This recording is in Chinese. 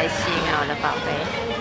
开心啊我的宝贝。